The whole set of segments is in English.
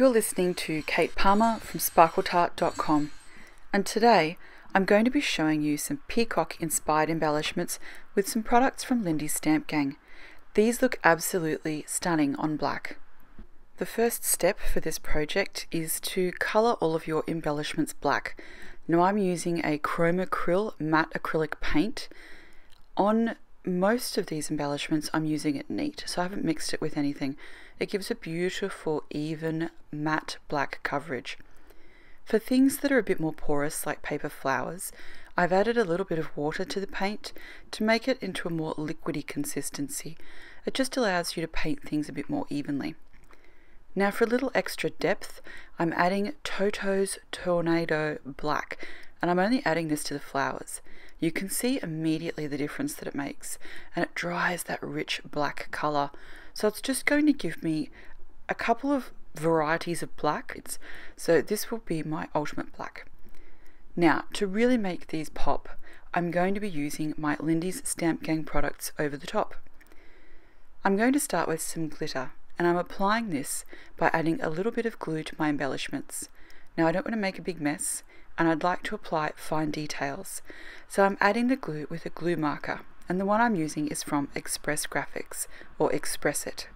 You're listening to Kate Palmer from sparkletart.com and today I'm going to be showing you some peacock inspired embellishments with some products from Lindy's Stamp Gang. These look absolutely stunning on black. The first step for this project is to colour all of your embellishments black. Now I'm using a Chromacryl matte acrylic paint. On most of these embellishments I'm using it neat, so I haven't mixed it with anything. It gives a beautiful, even, matte black coverage. For things that are a bit more porous, like paper flowers, I've added a little bit of water to the paint to make it into a more liquidy consistency. It just allows you to paint things a bit more evenly. Now for a little extra depth, I'm adding Toto's Tornado Black, and I'm only adding this to the flowers. You can see immediately the difference that it makes, and it dries that rich black colour so it's just going to give me a couple of varieties of black. So this will be my ultimate black. Now, to really make these pop, I'm going to be using my Lindy's Stamp Gang products over the top. I'm going to start with some glitter, and I'm applying this by adding a little bit of glue to my embellishments. Now, I don't want to make a big mess, and I'd like to apply fine details. So I'm adding the glue with a glue marker and the one I'm using is from Express Graphics or Express It.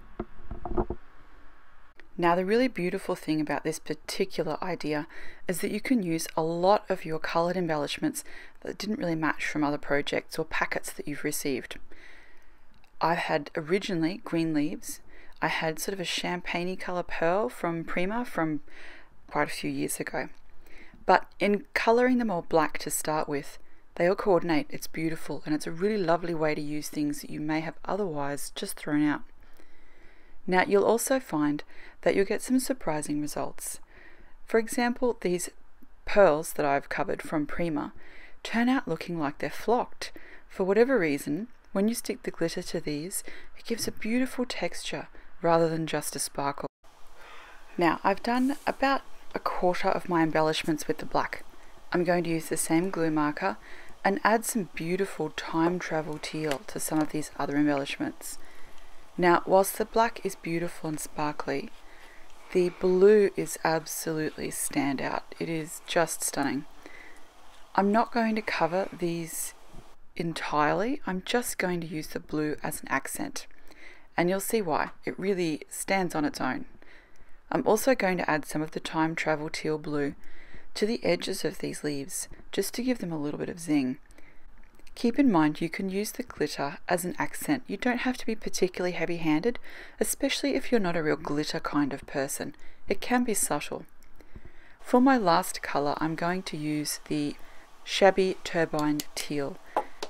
Now the really beautiful thing about this particular idea is that you can use a lot of your coloured embellishments that didn't really match from other projects or packets that you've received. I had originally green leaves, I had sort of a champagne colour pearl from Prima from quite a few years ago. But in colouring them all black to start with, they all coordinate, it's beautiful, and it's a really lovely way to use things that you may have otherwise just thrown out. Now, you'll also find that you'll get some surprising results. For example, these pearls that I've covered from Prima turn out looking like they're flocked. For whatever reason, when you stick the glitter to these, it gives a beautiful texture rather than just a sparkle. Now, I've done about a quarter of my embellishments with the black. I'm going to use the same glue marker and add some beautiful time travel teal to some of these other embellishments. Now, whilst the black is beautiful and sparkly, the blue is absolutely standout. It is just stunning. I'm not going to cover these entirely. I'm just going to use the blue as an accent. And you'll see why. It really stands on its own. I'm also going to add some of the time travel teal blue to the edges of these leaves just to give them a little bit of zing. Keep in mind you can use the glitter as an accent. You don't have to be particularly heavy handed, especially if you're not a real glitter kind of person. It can be subtle. For my last colour, I'm going to use the Shabby Turbine Teal.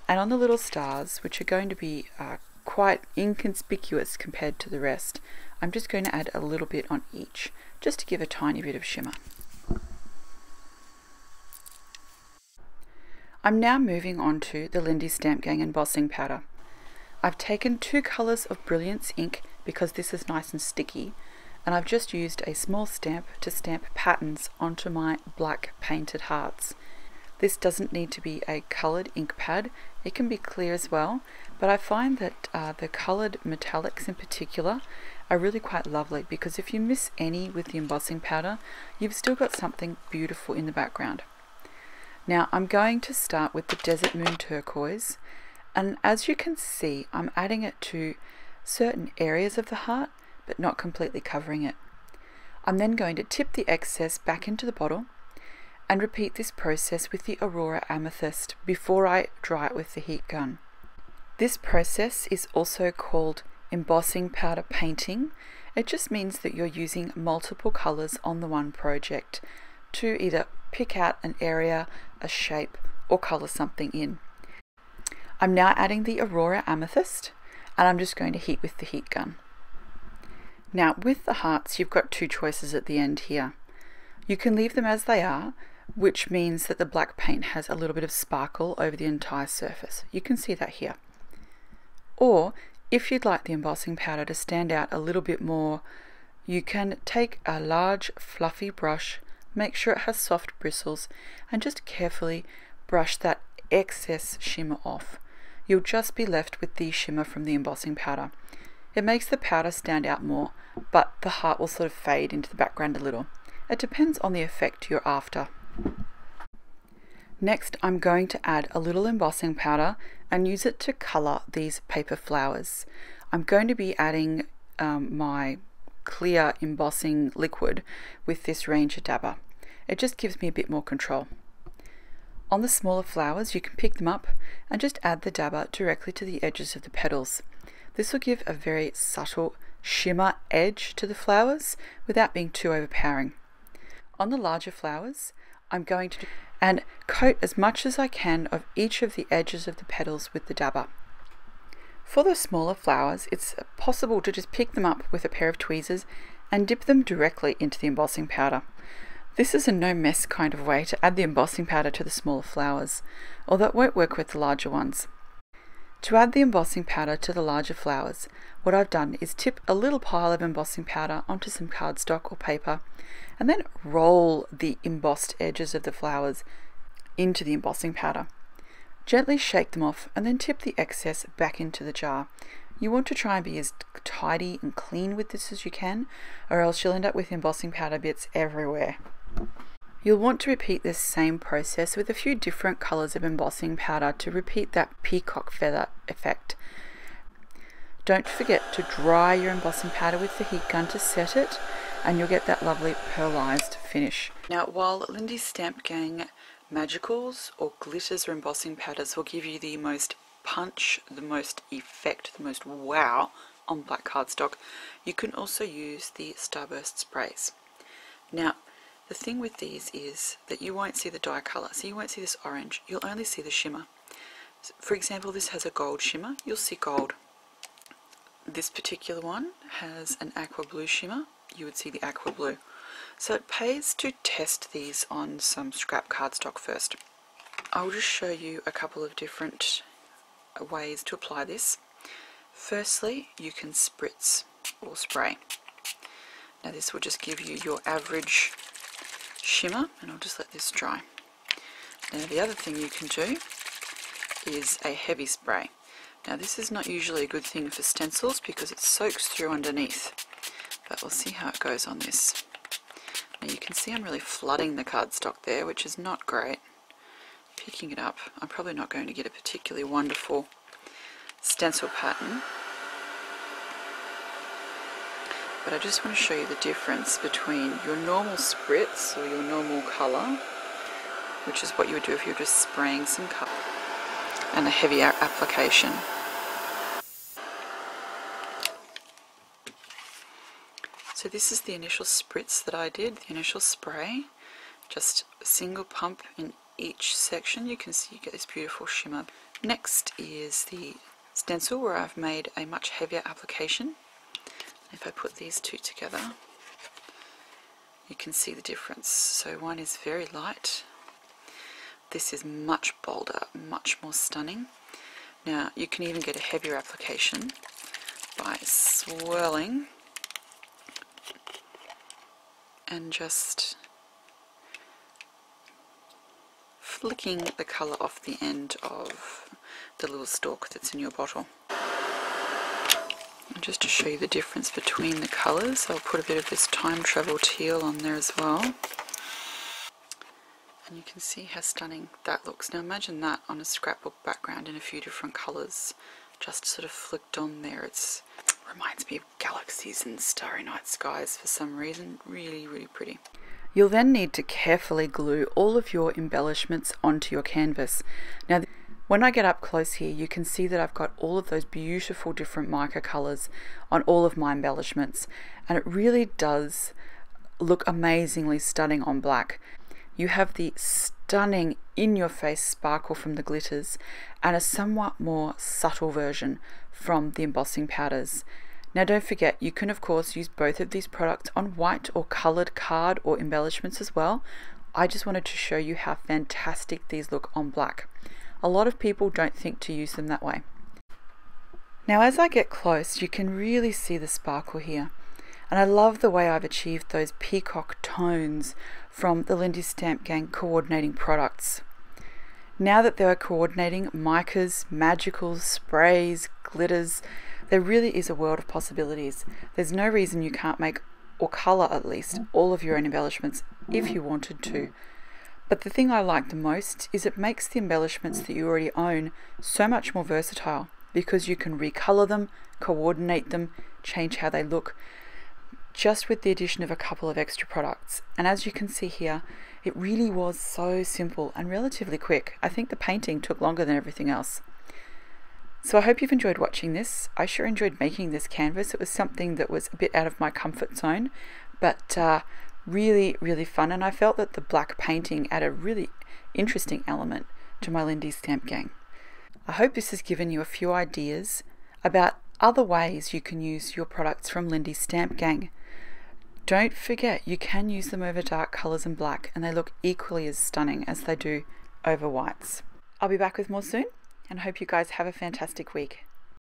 And on the little stars, which are going to be uh, quite inconspicuous compared to the rest, I'm just going to add a little bit on each, just to give a tiny bit of shimmer. I'm now moving on to the Lindy Stamp Gang embossing powder. I've taken two colours of Brilliance ink because this is nice and sticky and I've just used a small stamp to stamp patterns onto my black painted hearts. This doesn't need to be a coloured ink pad, it can be clear as well, but I find that uh, the coloured metallics in particular are really quite lovely because if you miss any with the embossing powder, you've still got something beautiful in the background. Now I'm going to start with the Desert Moon Turquoise and as you can see I'm adding it to certain areas of the heart but not completely covering it. I'm then going to tip the excess back into the bottle and repeat this process with the Aurora Amethyst before I dry it with the heat gun. This process is also called embossing powder painting. It just means that you're using multiple colours on the one project to either pick out an area, a shape, or colour something in. I'm now adding the Aurora Amethyst and I'm just going to heat with the heat gun. Now with the hearts you've got two choices at the end here. You can leave them as they are, which means that the black paint has a little bit of sparkle over the entire surface. You can see that here. Or if you'd like the embossing powder to stand out a little bit more, you can take a large fluffy brush Make sure it has soft bristles and just carefully brush that excess shimmer off. You'll just be left with the shimmer from the embossing powder. It makes the powder stand out more, but the heart will sort of fade into the background a little. It depends on the effect you're after. Next, I'm going to add a little embossing powder and use it to colour these paper flowers. I'm going to be adding um, my clear embossing liquid with this Ranger dabber. It just gives me a bit more control. On the smaller flowers, you can pick them up and just add the dabber directly to the edges of the petals. This will give a very subtle shimmer edge to the flowers without being too overpowering. On the larger flowers, I'm going to and coat as much as I can of each of the edges of the petals with the dabber. For the smaller flowers, it's possible to just pick them up with a pair of tweezers and dip them directly into the embossing powder. This is a no mess kind of way to add the embossing powder to the smaller flowers, although it won't work with the larger ones. To add the embossing powder to the larger flowers, what I've done is tip a little pile of embossing powder onto some cardstock or paper and then roll the embossed edges of the flowers into the embossing powder. Gently shake them off and then tip the excess back into the jar. You want to try and be as tidy and clean with this as you can, or else you'll end up with embossing powder bits everywhere. You'll want to repeat this same process with a few different colours of embossing powder to repeat that peacock feather effect. Don't forget to dry your embossing powder with the heat gun to set it and you'll get that lovely pearlized finish. Now while Lindy's Stamp Gang Magicals or glitters or embossing powders will give you the most punch, the most effect, the most wow on black cardstock. You can also use the Starburst sprays. Now, the thing with these is that you won't see the dye colour, so you won't see this orange, you'll only see the shimmer. For example, this has a gold shimmer, you'll see gold. This particular one has an aqua blue shimmer, you would see the aqua blue. So it pays to test these on some scrap cardstock first. I'll just show you a couple of different ways to apply this. Firstly, you can spritz or spray. Now this will just give you your average shimmer and I'll just let this dry. Now the other thing you can do is a heavy spray. Now this is not usually a good thing for stencils because it soaks through underneath but we'll see how it goes on this. Now you can see I'm really flooding the cardstock there, which is not great. Picking it up, I'm probably not going to get a particularly wonderful stencil pattern. But I just want to show you the difference between your normal spritz or your normal colour, which is what you would do if you were just spraying some colour, and a heavier application. So this is the initial spritz that I did, the initial spray. Just a single pump in each section. You can see you get this beautiful shimmer. Next is the stencil where I've made a much heavier application. If I put these two together, you can see the difference. So one is very light. This is much bolder, much more stunning. Now you can even get a heavier application by swirling and just flicking the colour off the end of the little stalk that's in your bottle. And just to show you the difference between the colours, I'll put a bit of this time travel teal on there as well. And you can see how stunning that looks. Now imagine that on a scrapbook background in a few different colours, just sort of flicked on there. It's reminds me of galaxies and starry night skies for some reason. Really, really pretty. You'll then need to carefully glue all of your embellishments onto your canvas. Now, when I get up close here, you can see that I've got all of those beautiful different mica colors on all of my embellishments, and it really does look amazingly stunning on black. You have the stunning in your face sparkle from the glitters and a somewhat more subtle version from the embossing powders. Now don't forget, you can of course use both of these products on white or coloured card or embellishments as well. I just wanted to show you how fantastic these look on black. A lot of people don't think to use them that way. Now as I get close, you can really see the sparkle here. And I love the way I've achieved those peacock tones from the Lindy Stamp Gang coordinating products. Now that they're coordinating micas, magicals, sprays, glitters, There really is a world of possibilities. There's no reason you can't make, or colour at least, all of your own embellishments if you wanted to. But the thing I like the most is it makes the embellishments that you already own so much more versatile because you can recolor them, coordinate them, change how they look, just with the addition of a couple of extra products. And as you can see here, it really was so simple and relatively quick. I think the painting took longer than everything else. So I hope you've enjoyed watching this. I sure enjoyed making this canvas. It was something that was a bit out of my comfort zone, but uh, really, really fun. And I felt that the black painting added a really interesting element to my Lindy Stamp Gang. I hope this has given you a few ideas about other ways you can use your products from Lindy Stamp Gang. Don't forget you can use them over dark colours and black and they look equally as stunning as they do over whites. I'll be back with more soon and hope you guys have a fantastic week.